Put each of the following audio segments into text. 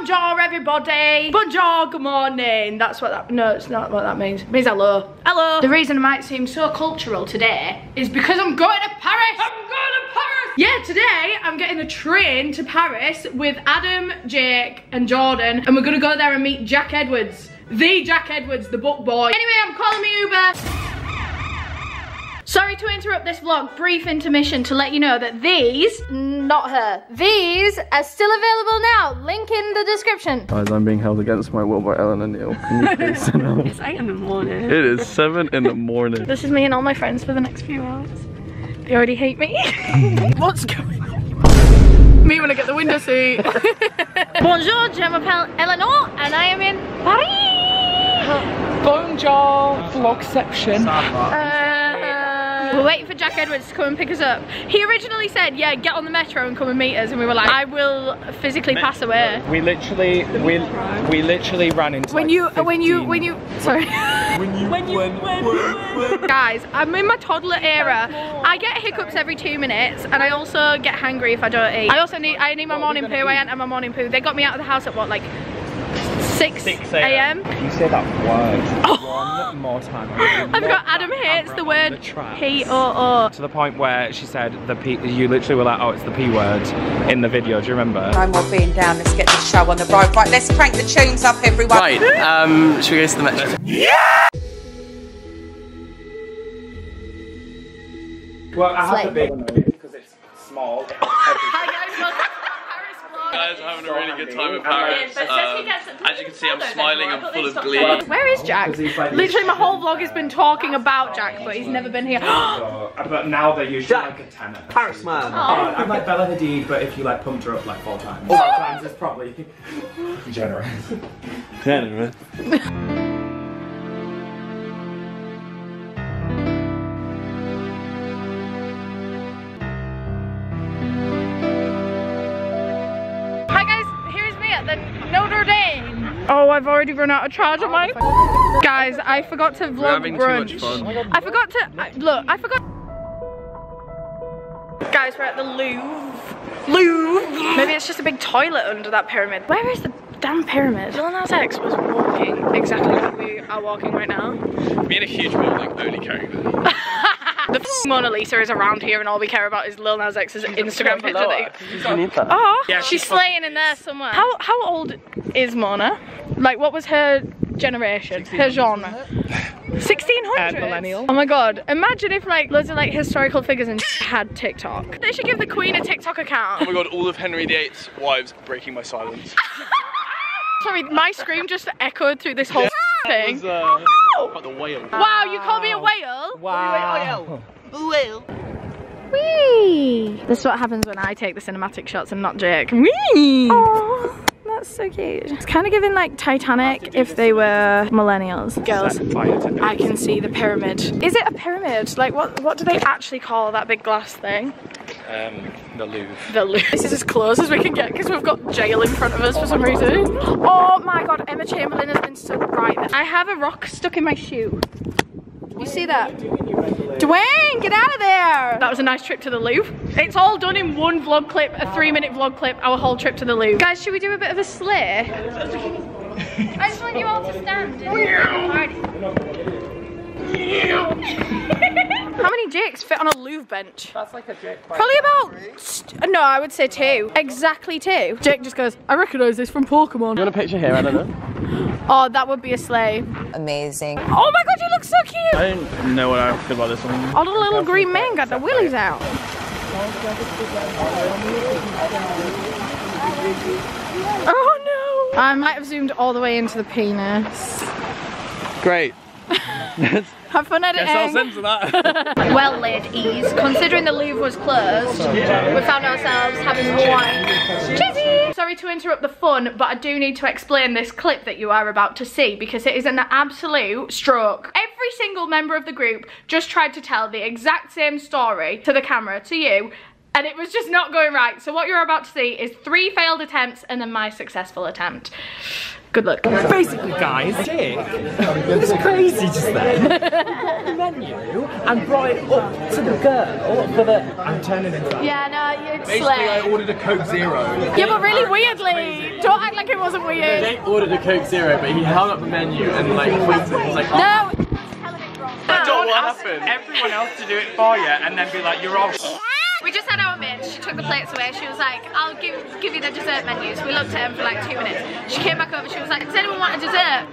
Bonjour, everybody. Bonjour, good morning. That's what that, no, it's not what that means. It means hello. Hello. The reason I might seem so cultural today is because I'm going to Paris. I'm going to Paris. Yeah, today I'm getting a train to Paris with Adam, Jake, and Jordan, and we're gonna go there and meet Jack Edwards. The Jack Edwards, the book boy. Anyway, I'm calling me Uber. Sorry to interrupt this vlog, brief intermission to let you know that these, not her, these are still available now. Link description. Guys, I'm being held against my will by Eleanor Neale. Can you please send out? It's 8 in the morning. It is 7 in the morning. This is me and all my friends for the next few hours. They already hate me. What's going on? Me when I get the window seat. Bonjour, je m'appelle Eleanor and I am in Paris. Bonjour vlogception. Uh, we're waiting for Jack Edwards to come and pick us up. He originally said, yeah, get on the metro and come and meet us. And we were like, I will physically pass away. We literally, we, we literally ran into When like you, when you, when you, sorry. when you, when you, Guys, I'm in my toddler era. I get hiccups every two minutes and I also get hangry if I don't eat. I also need, I need my morning poo. I ain't had my morning poo. They got me out of the house at what, like 6 6 a.m.? You say that word one more time. I've got Adam hates the word P O O. To the point where she said the P, you literally were like, oh, it's the P word in the video. Do you remember? No more being down. Let's get the show on the road. Right, let's crank the tunes up, everyone. Right, um, should we go to the metro? Yeah. Well, I have Slay. the big one because it's small. Hi guys, welcome to the Paris vlog. Guys, I'm having a really good time in Paris. Paris. But says he gets Um, as you can see, I'm smiling everywhere, and but full of glee. Where is Jack? Because he's like- Literally my whole vlog has been talking about Jack, but he's never been here. Uh, but now they're usually like a tenner. Paris man. Oh. I'm like Bella Hadid, but if you like pumped her up like four times, four times is probably generous. Hi I've already run out of charge on my. Guys, I forgot to vlog having too much brunch. I forgot to I, look. I forgot. Guys, we're at the Louvre. Louvre. Maybe it's just a big toilet under that pyramid. Where is the damn pyramid? Lil Nas X was walking exactly like we are walking right now. Me in a huge building, only carrying that. The Mona Lisa is around here, and all we care about is Lil Nas X's Instagram picture. that he- Oh, Yeah, she's she's slaying in there somewhere. How how old is Mona? Like, what was her generation? Her genre? 1600s? And millennial. Oh my god. Imagine if like loads of like historical figures and had TikTok. They should give the Queen a TikTok account. Oh my god, all of Henry VIII's wives breaking my silence. Sorry, my scream just echoed through this whole thing. It's, uh, got the whale. Wow, you call me a whale? Wow. Whee! This is what happens when I take the cinematic shots and not Jake. Whee! Oh, that's so cute. It's kind of giving like Titanic if they were millennials. Girls, I can see the pyramid. Is it a pyramid? Like what, what do they actually call that big glass thing? Um, the Louvre. The Louvre. This is as close as we can get because we've got jail in front of us for some reason. Oh my god, Emma Chamberlain has been so bright. there. I have a rock stuck in my shoe. You see that? Dwayne, get out of there! That was a nice trip to the Louvre. It's all done in one vlog clip, a three minute vlog clip, our whole trip to the Louvre. Guys, should we do a bit of a sleigh? I just want you all to stand. How many Jakes fit on a Louvre bench? That's like a Jake. Probably about, st- no, I would say two. Exactly two. Jake just goes, I recognise this from Pokemon. You want a picture here, I don't know. Oh, that would be a sleigh. Amazing. Oh my god, you look so cute! I don't know what I feel about this one. All the little green man got the willies out. Oh no! I might have zoomed all the way into the penis. Great. Have fun Guess I'll editing. censor that. well, ladies, considering the Louvre was closed, we found ourselves having wine. Cheesy! Sorry to interrupt the fun, but I do need to explain this clip that you are about to see because it is an absolute stroke. Every single member of the group just tried to tell the exact same story to the camera, to you, and it was just not going right. So what you're about to see is three failed attempts and then my successful attempt. Good luck. Basically, guys, Jake was crazy just then. The menu and brought it up to the girl for the. I'm turning into that. Yeah, no, it's Basically, I ordered a Coke Zero. Yeah, but really weirdly, Don't act like it wasn't weird. They ordered a Coke Zero, but he held up the menu and like pointed. He's like, oh, No. don't ask everyone else to do it for you and then be like, you're all We just had our meal. She took the plates away. She was like, I'll give give you the dessert menus. We looked at them for like two minutes. She came back over. She was like, does anyone want a dessert?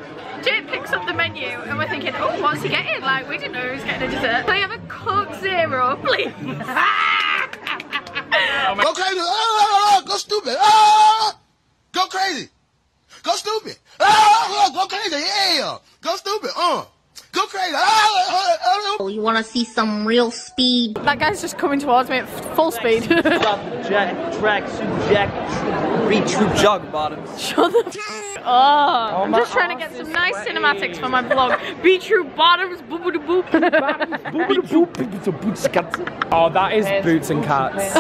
Jake picks up the menu and we're thinking, oh, what's he getting? Like, we didn't know he was getting a dessert. Can I have a Coke Zero, please? Go crazy. Ah, go stupid. Ah, go crazy. Go stupid. Ah, go crazy. Yeah. Go stupid. Uh. Go crazy. Ah, You want to see some real speed? that guy's just coming towards me at full speed. Jack, track, jack, reach, jog bottoms. Shut the f- Oh, I'm just trying to get some nice cinematics for my vlog. Be true bottoms, boo boo boop. Oh, that is boots and cats.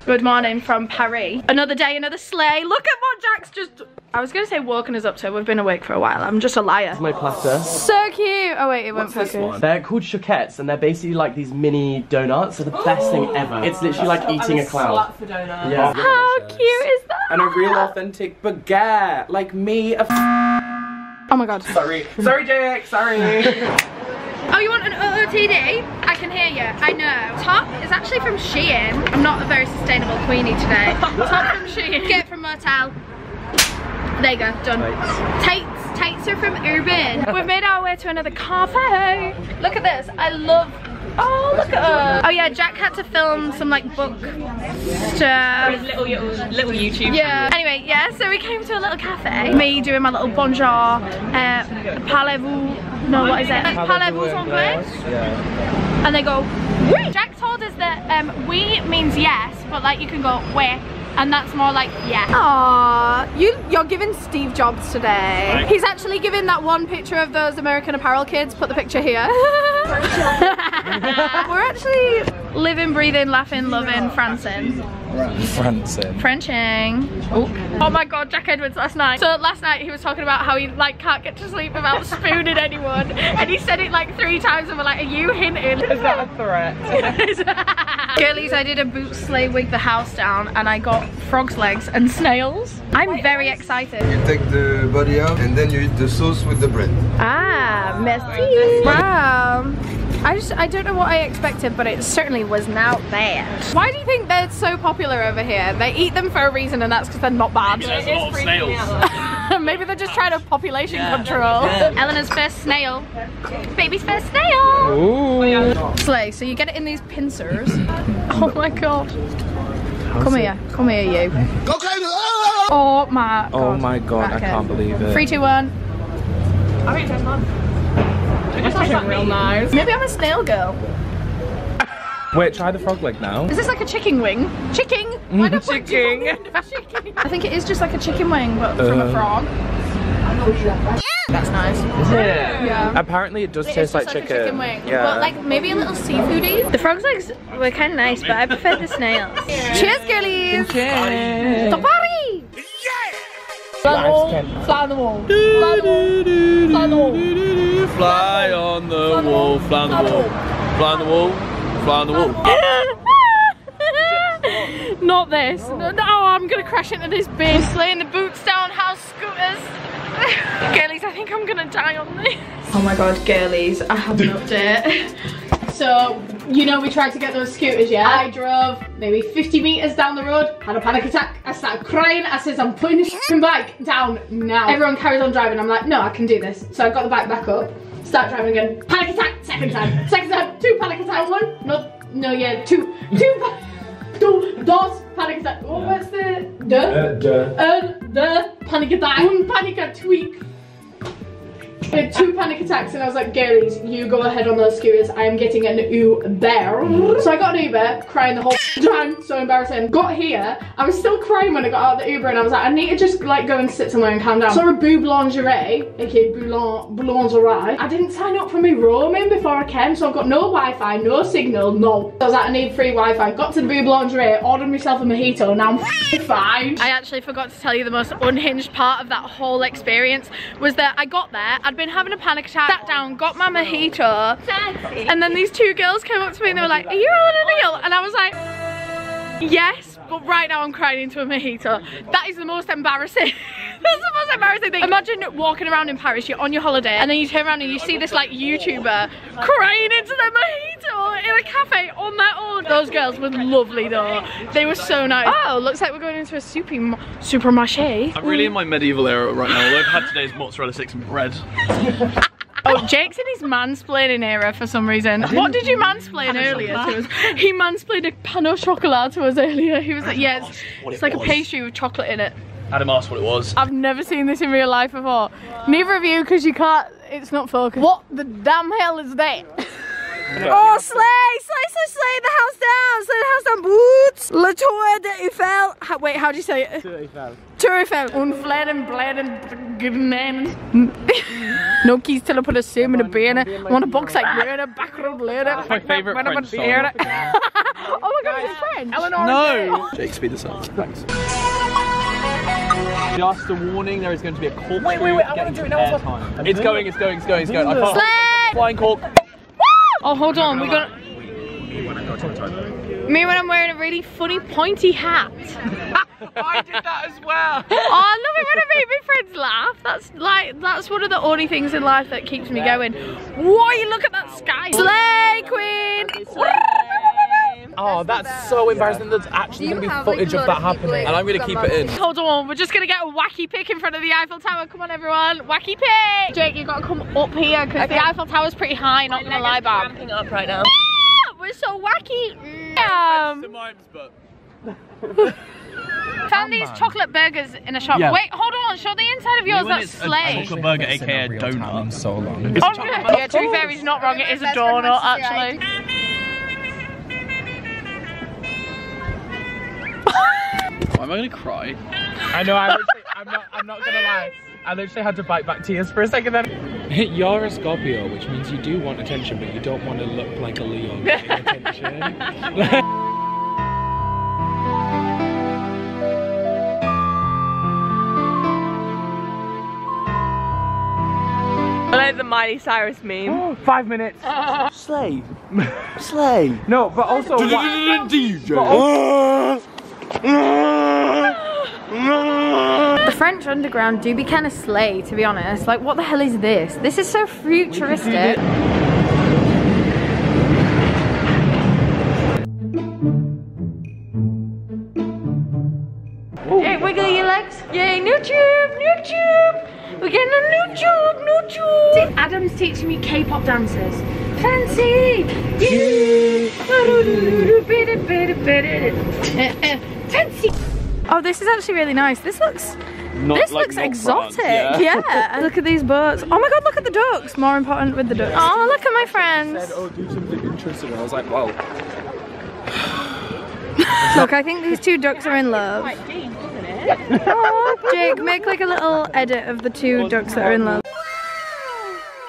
Good morning from Paris. Another day, another sleigh. Look at what Jack's just. I was gonna say woken is up to. We've been awake for a while. I'm just a liar. My platter. So cute. Oh wait, it won't This focus. one. They're called choquettes and they're basically like these mini donuts. They're the best thing oh. ever. It's literally like eating a cloud. Yeah. How cute is that? And a real authentic baguette, like me. A Oh my god. sorry, sorry, Jake. Sorry. Oh, you want an OOTD? I can hear you. I know. Top is actually from Shein. I'm not a very sustainable queenie today. Top from Shein. Get it from Motel. There you go. Done. Tates. Tates are from Urban. We've made our way to another cafe. Look at this. I love. Oh, look at her. Oh yeah, Jack had to film some like book stuff. Little, little, YouTube. Yeah. Anyway, yeah, so we came to a little cafe. Me doing my little bonjour. Uh, Parlez-vous. No, what is it? Parlez-vous anglais? And they go, oui. Jack told us that um, we means yes, but like you can go, we. And that's more like yeah. Aww, you you're giving Steve Jobs today. He's actually giving that one picture of those American Apparel kids. Put the picture here. We're actually living, breathing, laughing, loving, Francing. Francin. Frenching. Oh. oh my god, Jack Edwards last night. So last night he was talking about how he like can't get to sleep without spooning anyone. And he said it like three times and we're like, are you hinting? Is that a threat? Girlies, I did a boot sleigh wig the house down and I got frog's legs and snails. I'm very excited. You take the body out and then you eat the sauce with the bread. Ah, merci. Wow. I just, I don't know what I expected, but it certainly was not bad. Why do you think they're so popular over here? They eat them for a reason and that's because they're not bad. Maybe they're just trying to population control. Eleanor's first snail. Baby's first snail. Ooh. Slay, so you get it in these pincers. Oh my god. Come here, come here you. Go crazy. Oh my god. Oh my god, I Okay. can't believe it. Three, two, one. I think it's fun. It's actually real nice. Maybe I'm a snail girl. Wait, try the frog leg now. Is this like a chicken wing? Chicken? Why not Chicken. chicken? I think it is just like a chicken wing, but from a Uh. frog. That's nice. Yeah. Apparently it does It is taste just like like chicken. a chicken wing, Yeah. but like maybe a little seafoody. The frog's legs were kind of nice, but I prefer the snails. Cheers, girlies! Cheers. The party! Fly on the wall, fly on the wall, fly on the wall, fly on the wall. Fly on the wall, fly on the wall, fly on the wall, fly on the wall. Not this. No, no, oh, I'm gonna crash into this bin. Slaying the boots down house scooters. girlies, I think I'm gonna die on this. Oh my god, girlies, I have an update. So, you know we tried to get those scooters, yeah? I drove maybe 50 metres down the road, had a panic attack, I started crying, I says I'm putting this bike down now. Everyone carries on driving, I'm like, no, I can do this. So I got the bike back up, start driving again, panic attack, second time, second time, two panic attack, one, no, no, yeah, two, two, pa- two, dos, panic attack, oh, what's the, the, uh, and uh, the. Panic attack, one panic attack had uh, two panic attacks and I was like, girlies, you go ahead on those scooters. I am getting an Uber. So I got an Uber, crying the whole time, so embarrassing. Got here, I was still crying when I got out of the Uber and I was like, I need to just like go and sit somewhere and calm down. Saw a boob lingerie, aka boulan- boulangerie. I didn't sign up for my roaming before I came, so I've got no Wi-Fi, no signal, no. So I was like, I need free Wi-Fi. Got to the boob lingerie, ordered myself a mojito, now I'm fine. I actually forgot to tell you the most unhinged part of that whole experience was that I got there, I'd been having a panic attack, sat down, got my mojito, and then these two girls came up to me and they were like, are you Eleanor Neale? And I was like, yes, but right now I'm crying into a mojito. That is the most embarrassing. That's the most embarrassing thing. Imagine walking around in Paris, you're on your holiday, and then you turn around and you see this like YouTuber crying into their mojito in a cafe on their own. Those girls were lovely though. They were so nice. Oh, looks like we're going into a super supermarché. I'm really in my medieval era right now, although I've had today's mozzarella sticks in bread. Oh, Jake's in his mansplaining era for some reason. What did you mansplain earlier to us? He mansplained a pain au chocolat to us earlier. He was like, yeah, it's, it's it like a pastry with chocolate in it. Adam asked what it was. I've never seen this in real life before. Neither of you, because you can't, it's not focused. What the damn hell is that? Oh, slay! Slay, slay, slay the house down! Slay the house down, boots! Le Tour de Eiffel! How, wait, how do you say it? Tour Eiffel. Tour Eiffel. Un fleden, bleden, givenen. No keys till I put a sim in a banner. I want a box like Rena, back road later. That's my favourite French song. oh my god, it's French. Eleanor. No! Jake, speed this up. Thanks. Just a warning, there is going to be a corkscrew Wait, wait, wait, I getting wanna do it to now as It's going, it's going, it's going, it's going. I can't. Flying cork. Oh, hold on, we got. Me when I'm wearing a really funny pointy hat. I did that as well. Oh, I love it when I make my friends laugh. That's like, that's one of the only things in life that keeps me going. Whoa, look at that sky. Slay queen! Oh, that's so embarrassing. There's actually going to be footage of that happening. And I'm going to keep it in. Hold on, we're just gonna get a wacky pick in front of the Eiffel Tower. Come on, everyone, wacky pick. Jake, you've gotta come up here because the Eiffel Tower's pretty high. Not gonna lie, Bob. Ramping up right now. Ah, we're so wacky. Um, The mimes, but found these chocolate burgers in a shop. Yeah. Wait, hold on. Show the inside of yours. That's slay. chocolate burger, aka a donut. so long. Oh, yeah, to be fair, he's not wrong. It is a donut, actually. Why am I going to cry? I know, I literally, I'm not, I'm not gonna lie. I literally had to bite back tears for a second then. You're a Scorpio, which means you do want attention, but you don't want to look like a Leo getting attention. I like the Miley Cyrus meme. Oh, five minutes. Slay. Slay. No, but also what, The French underground do be kind of slay, to be honest. Like, what the hell is this? This is so futuristic. Hey, wiggle your legs. Yay, new tube, new tube. We're getting a new tube, new tube. See, Adam's teaching me K-pop dances. Fancy. Fancy. Oh, this is actually really nice. This looks this like looks not exotic. France, yeah. yeah. Look at these boats. Oh my god, look at the ducks. More important with the ducks. Oh, look at my friends. oh, do something interesting. I was like, well, Look, I think these two ducks are in love. Oh, Jake, make like a little edit of the two ducks that are in love.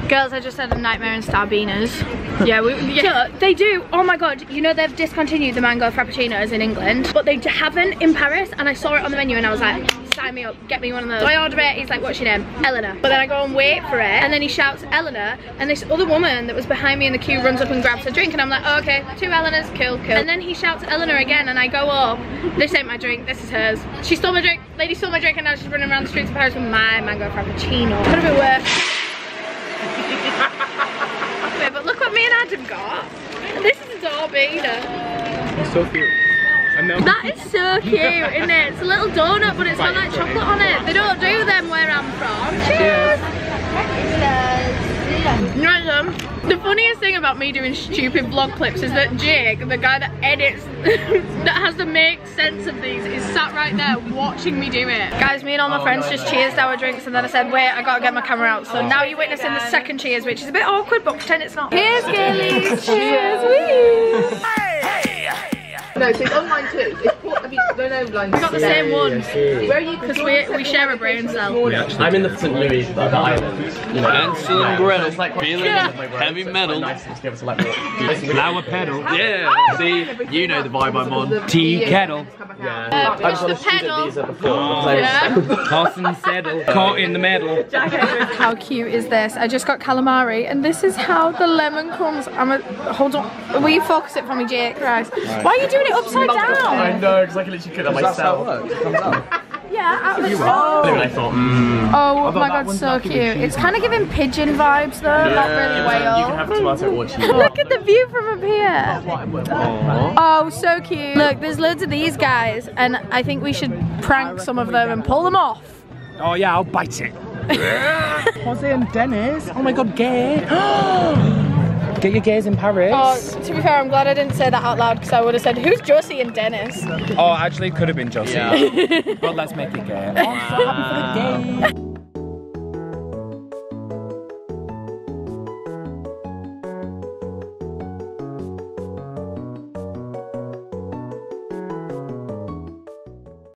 Girls, I just had a nightmare in Starbinas. Yeah, we, yeah, they do. Oh my god, you know they've discontinued the mango frappuccinos in England, but they haven't in Paris, and I saw it on the menu and I was like, sign me up, get me one of those. So I order it, he's like, what's your name? Eleanor. But then I go and wait for it, and then he shouts Eleanor, and this other woman that was behind me in the queue runs up and grabs a drink, and I'm like, oh, okay, two Eleanors, cool, cool. And then he shouts Eleanor again, and I go up, this ain't my drink, this is hers. She stole my drink, lady stole my drink, and now she's running around the streets of Paris with my mango frappuccino. Could have been worse. But look what me and Adam got. This is a Darbina. it's so cute. I. That is so cute, isn't it? It's a little donut, but it's got like chocolate on it. They don't do them where I'm from. Cheers! Right, um, the funniest thing about me doing stupid vlog clips is that Jake, the guy that edits, that has to make sense of these, is sat right there watching me do it. Guys, me and all my friends just cheersed our drinks and then I said, wait, I gotta get my camera out. So now you're witnessing the second cheers, which is a bit awkward, but pretend it's not. Cheers, girlies! Cheers! No, it's online too. Port, have you, no, no, online. We got the same one. Where are you? Because we, we share a brain cell. I'm in the St. Louis the island. You know, Ansel and Gretel, it's like feeling Yeah. heavy metal. nice to be able to like walk. Flower pedal. Yeah, see, you know the vibe I'm on. Tea kettle. Yeah. Uh, I just push want the to pedal. at before. Yeah. Toss and settle. Caught in the middle. How cute is this? I just got calamari and this is how the lemon comes. I'm a, hold on. Will you focus it for me, Jake? Christ. Why are you doing it upside down? I know, because I can literally Look at That's how it works. It. Yeah, out of its And I thought, mm. Oh Although my god, so cute. It's kind of giving pigeon vibes though, not really You can have tomato or cheese. Look at the view from up here. Oh, so cute. Look, there's loads of these guys, and I think we should prank some of them and pull them off. Oh yeah, I'll bite it. Jose and Dennis. Oh my god, gay. Get your gays in Paris. Oh, to be fair, I'm glad I didn't say that out loud because I would have said, who's Josie and Dennis? Oh, actually, it could have been Josie. Yeah. but let's make it gay. Oh,